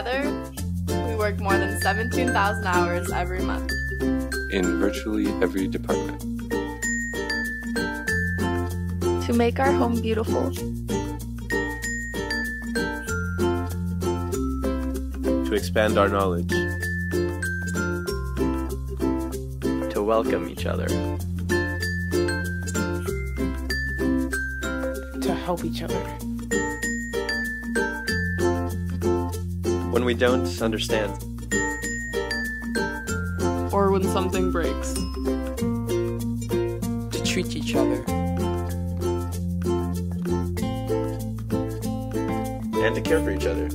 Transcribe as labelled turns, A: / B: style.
A: Together, we work more than 17,000 hours every month.
B: in virtually every department.
A: To make our home beautiful.
C: to expand our knowledge,
D: to welcome each other,
E: to help each other.
D: When we don't understand,
F: Or when something breaks.
E: To treat each other.
D: and to care for each other.